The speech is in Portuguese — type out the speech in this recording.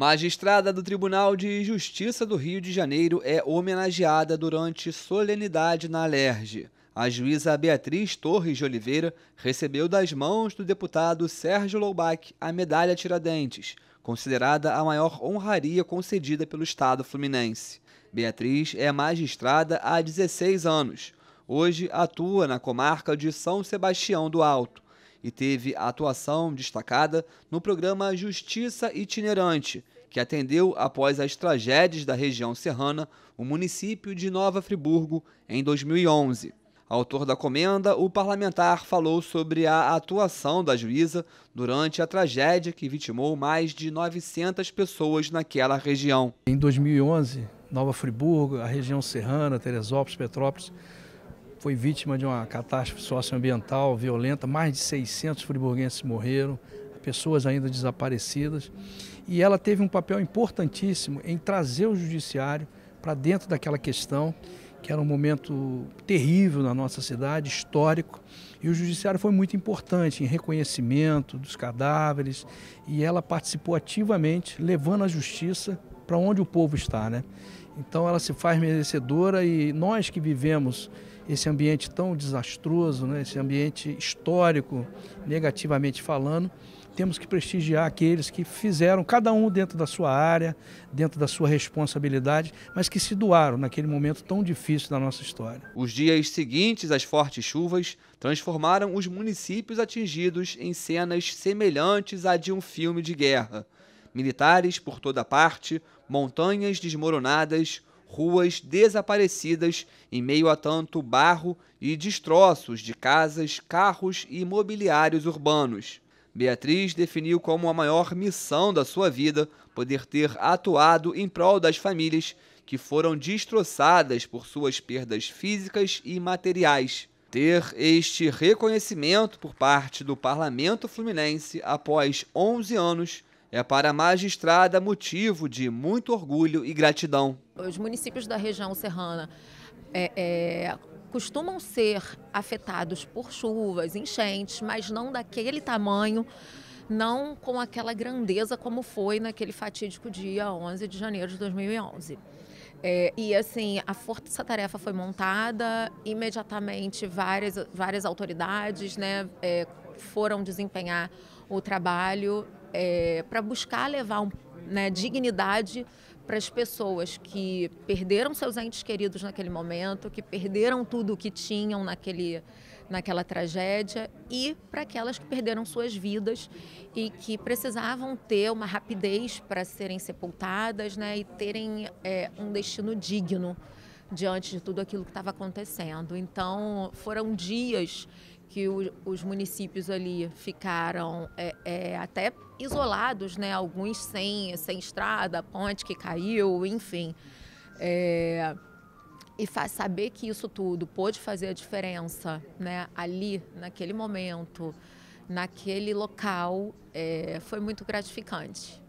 Magistrada do Tribunal de Justiça do Rio de Janeiro é homenageada durante solenidade na Alerj. A juíza Beatriz Torres de Oliveira recebeu das mãos do deputado Sérgio Loubach a medalha Tiradentes, considerada a maior honraria concedida pelo Estado fluminense. Beatriz é magistrada há 16 anos. Hoje atua na comarca de São Sebastião do Alto e teve atuação destacada no programa Justiça Itinerante, que atendeu após as tragédias da região serrana o município de Nova Friburgo em 2011. Autor da comenda, o parlamentar falou sobre a atuação da juíza durante a tragédia que vitimou mais de 900 pessoas naquela região. Em 2011, Nova Friburgo, a região serrana, Teresópolis, Petrópolis, foi vítima de uma catástrofe socioambiental violenta, mais de 600 friburguenses morreram, pessoas ainda desaparecidas, e ela teve um papel importantíssimo em trazer o judiciário para dentro daquela questão, que era um momento terrível na nossa cidade, histórico, e o judiciário foi muito importante em reconhecimento dos cadáveres, e ela participou ativamente, levando a justiça para onde o povo está, né? Então ela se faz merecedora e nós que vivemos esse ambiente tão desastroso, né, esse ambiente histórico, negativamente falando, temos que prestigiar aqueles que fizeram, cada um dentro da sua área, dentro da sua responsabilidade, mas que se doaram naquele momento tão difícil da nossa história. Os dias seguintes às fortes chuvas transformaram os municípios atingidos em cenas semelhantes à de um filme de guerra. Militares por toda parte, montanhas desmoronadas, ruas desaparecidas em meio a tanto barro e destroços de casas, carros e mobiliários urbanos. Beatriz definiu como a maior missão da sua vida poder ter atuado em prol das famílias que foram destroçadas por suas perdas físicas e materiais. Ter este reconhecimento por parte do Parlamento Fluminense após 11 anos é para a magistrada motivo de muito orgulho e gratidão. Os municípios da região serrana é, é, costumam ser afetados por chuvas, enchentes, mas não daquele tamanho, não com aquela grandeza como foi naquele fatídico dia 11 de janeiro de 2011. É, e assim, a força-tarefa foi montada, imediatamente várias, várias autoridades né, é, foram desempenhar o trabalho é, para buscar levar um, né, dignidade para as pessoas que perderam seus entes queridos naquele momento, que perderam tudo o que tinham naquele, naquela tragédia e para aquelas que perderam suas vidas e que precisavam ter uma rapidez para serem sepultadas né, e terem é, um destino digno diante de tudo aquilo que estava acontecendo. Então, foram dias que o, os municípios ali ficaram é, é, até isolados, né? Alguns sem, sem estrada, ponte que caiu, enfim. É, e saber que isso tudo pôde fazer a diferença, né? Ali, naquele momento, naquele local, é, foi muito gratificante.